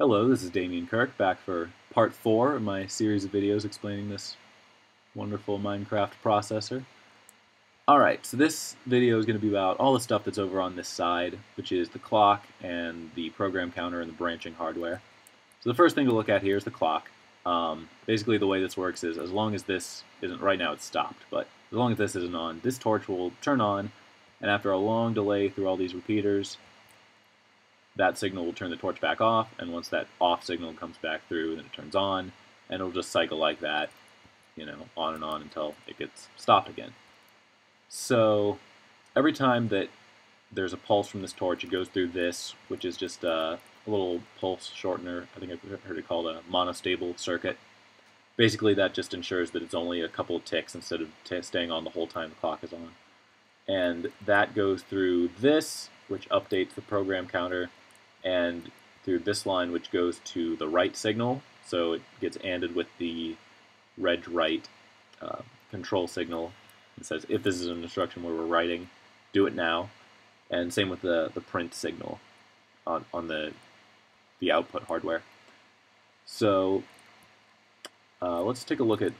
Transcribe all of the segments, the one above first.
Hello, this is Damien Kirk back for part 4 of my series of videos explaining this wonderful Minecraft processor. Alright, so this video is going to be about all the stuff that's over on this side, which is the clock and the program counter and the branching hardware. So the first thing to look at here is the clock. Um, basically the way this works is as long as this isn't, right now it's stopped, but as long as this isn't on, this torch will turn on, and after a long delay through all these repeaters, that signal will turn the torch back off, and once that off signal comes back through, then it turns on, and it'll just cycle like that, you know, on and on until it gets stopped again. So every time that there's a pulse from this torch, it goes through this, which is just a, little pulse shortener. I think I've heard it called a monostable circuit. Basically, that just ensures that it's only a couple of ticks instead of staying on the whole time the clock is on. And that goes through this, which updates the program counter, and through this line, which goes to the write signal. So it gets ANDed with the reg write uh, control signal. It says if this is an instruction where we're writing, do it now. And same with the, the print signal on, on the, the output hardware. So uh, let's take a look at,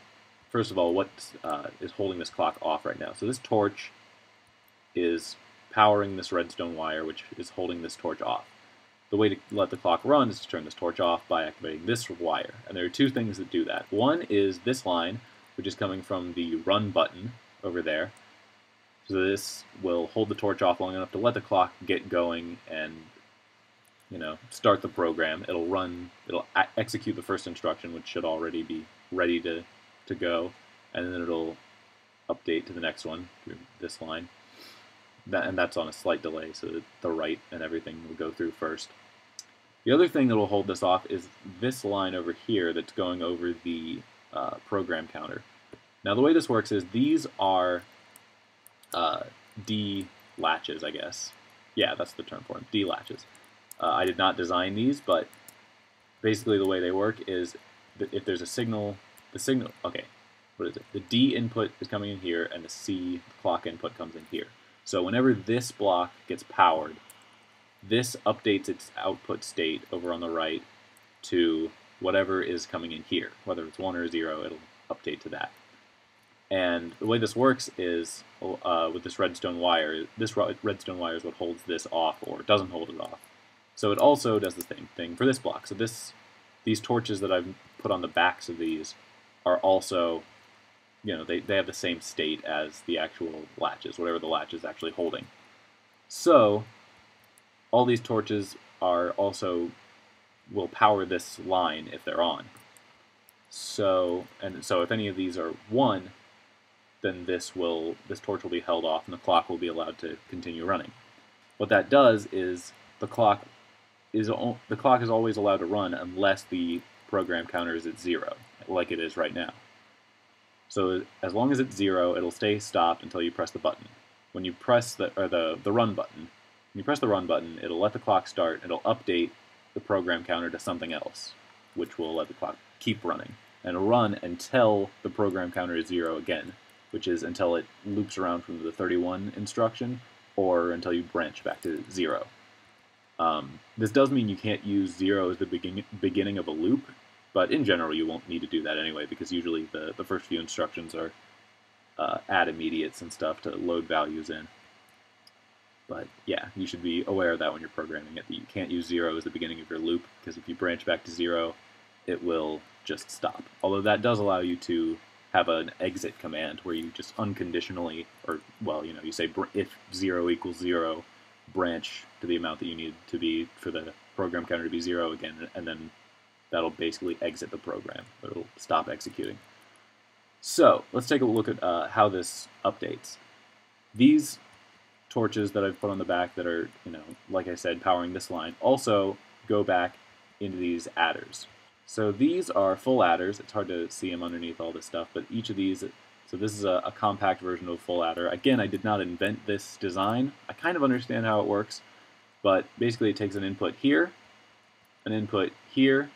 first of all, what uh, is holding this clock off right now. So this torch is powering this redstone wire, which is holding this torch off. The way to let the clock run is to turn this torch off by activating this wire. And there are two things that do that. One is this line, which is coming from the run button over there. So this will hold the torch off long enough to let the clock get going and you know, start the program. It'll run, it'll execute the first instruction, which should already be ready to, to go, and then it'll update to the next one through this line. That, and that's on a slight delay, so the write and everything will go through first. The other thing that will hold this off is this line over here that's going over the uh, program counter. Now the way this works is these are uh, D latches, I guess. Yeah, that's the term for them, D latches. Uh, I did not design these, but basically the way they work is that if there's a signal, the signal, okay, what is it? The D input is coming in here, and the C clock input comes in here. So whenever this block gets powered, this updates its output state over on the right to whatever is coming in here. Whether it's 1 or 0, it'll update to that. And the way this works is uh, with this redstone wire, this redstone wire is what holds this off or doesn't hold it off. So it also does the same thing for this block. So this, these torches that I've put on the backs of these are also, you know, they, they have the same state as the actual latches, whatever the latch is actually holding. So all these torches are also will power this line if they're on. So and so if any of these are one, then this will this torch will be held off and the clock will be allowed to continue running. What that does is the clock is the clock is always allowed to run unless the program counter is at zero, like it is right now. So as long as it's zero, it'll stay stopped until you press the button. When you press the or the the run button, when you press the run button, it'll let the clock start. It'll update the program counter to something else, which will let the clock keep running. And it'll run until the program counter is zero again, which is until it loops around from the 31 instruction or until you branch back to zero. Um, this does mean you can't use zero as the begin beginning of a loop, but in general you won't need to do that anyway because usually the, the first few instructions are uh, add immediates and stuff to load values in. But yeah, you should be aware of that when you're programming it, that you can't use zero as the beginning of your loop, because if you branch back to zero, it will just stop. Although that does allow you to have an exit command where you just unconditionally, or, well, you know, you say if zero equals zero, branch to the amount that you need to be for the program counter to be zero again, and then that'll basically exit the program. It'll stop executing. So let's take a look at uh, how this updates. These torches that I've put on the back that are, you know, like I said, powering this line, also go back into these adders. So these are full adders. It's hard to see them underneath all this stuff, but each of these, so this is a, a compact version of a full adder. Again, I did not invent this design. I kind of understand how it works, but basically it takes an input here, an input here,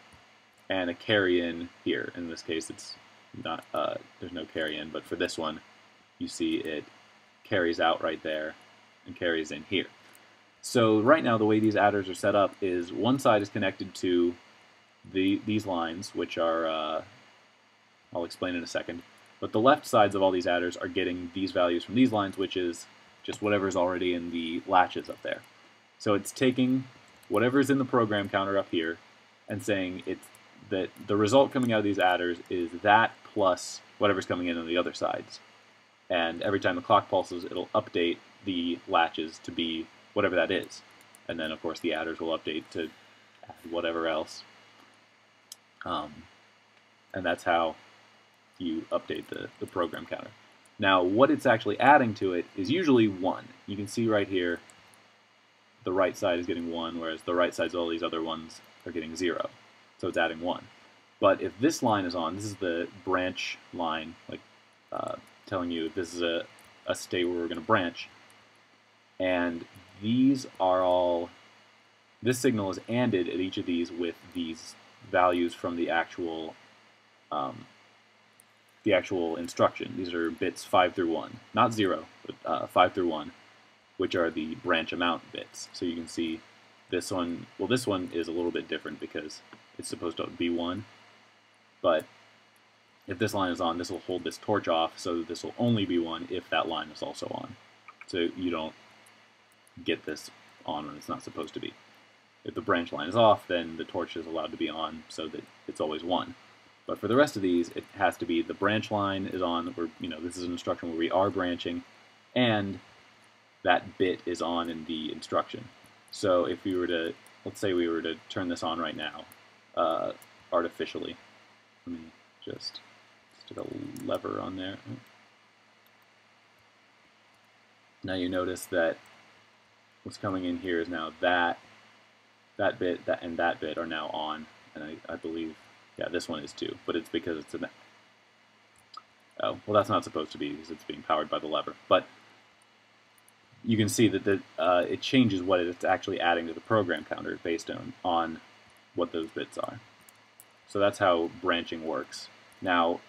and a carry in here. In this case, it's not, uh, there's no carry in, but for this one, you see it carries out right there and carries in here. So right now the way these adders are set up is one side is connected to the these lines, which are, uh, I'll explain in a second, but the left sides of all these adders are getting these values from these lines, which is just whatever's already in the latches up there. So it's taking whatever's in the program counter up here and saying it's that the result coming out of these adders is that plus whatever's coming in on the other sides. And every time the clock pulses, it'll update the latches to be whatever that is. And then, of course, the adders will update to add whatever else. Um, and that's how you update the, the program counter. Now, what it's actually adding to it is usually 1. You can see right here the right side is getting 1, whereas the right sides of all these other ones are getting 0. So it's adding 1. But if this line is on, this is the branch line, like uh, telling you this is a, a state where we're going to branch, and these are all, this signal is ANDed at each of these with these values from the actual um, the actual instruction. These are bits 5 through 1, not 0, but uh, 5 through 1, which are the branch amount bits. So you can see this one, well this one is a little bit different because it's supposed to be 1, but if this line is on, this will hold this torch off, so this will only be 1 if that line is also on. So you don't get this on when it's not supposed to be. If the branch line is off, then the torch is allowed to be on so that it's always 1. But for the rest of these, it has to be the branch line is on, where, you know, this is an instruction where we are branching, and that bit is on in the instruction. So if we were to, let's say we were to turn this on right now, uh, artificially. Let me just stick a lever on there. Now you notice that what's coming in here is now that, that bit, that and that bit are now on, and I, I believe yeah, this one is too, but it's because it's an... Oh, well that's not supposed to be because it's being powered by the lever. But you can see that the, uh, it changes what it's actually adding to the program counter based on, on what those bits are. So that's how branching works. Now,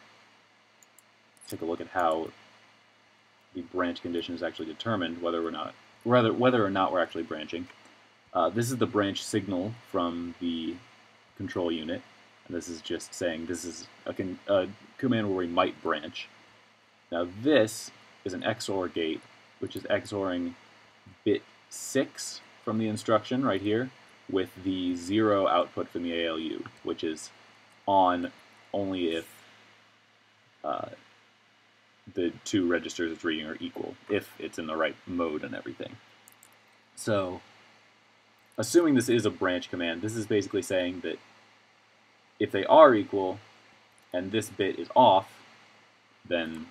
take a look at how the branch condition is actually determined, whether or not, whether, whether or not we're actually branching. Uh, this is the branch signal from the control unit. And this is just saying this is a, a command where we might branch. Now this is an XOR gate, which is XORing bit 6 from the instruction right here with the 0 output from the ALU, which is on only if uh, the two registers it's reading are equal, if it's in the right mode and everything. So, assuming this is a branch command, this is basically saying that if they are equal and this bit is off, then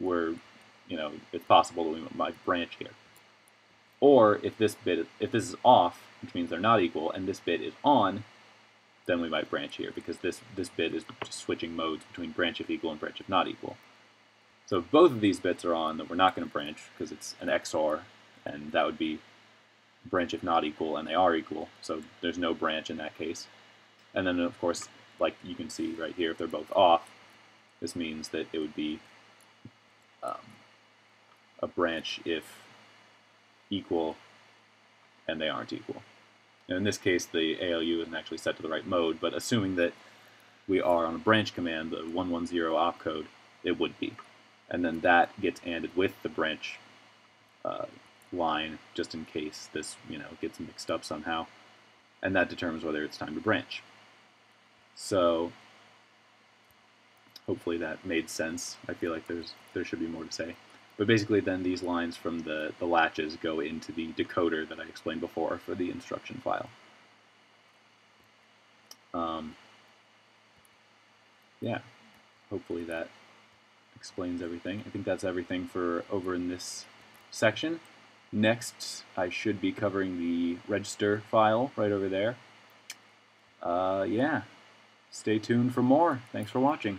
we're, you know, it's possible that we might branch here. Or if this bit, if this is off, which means they're not equal, and this bit is on, then we might branch here because this, this bit is just switching modes between branch if equal and branch if not equal. So if both of these bits are on, then we're not going to branch because it's an XOR, and that would be branch if not equal, and they are equal, so there's no branch in that case. And then, of course, like you can see right here, if they're both off, this means that it would be um, a branch if equal and they aren't equal. Now in this case, the ALU isn't actually set to the right mode, but assuming that we are on a branch command, the 110 opcode, it would be. And then that gets ANDed with the branch uh, line, just in case this you know gets mixed up somehow. And that determines whether it's time to branch. So hopefully that made sense. I feel like there's there should be more to say. But basically then these lines from the, the latches go into the decoder that I explained before for the instruction file. Um, yeah, hopefully that explains everything. I think that's everything for over in this section. Next, I should be covering the register file right over there. Uh, yeah, Stay tuned for more. Thanks for watching.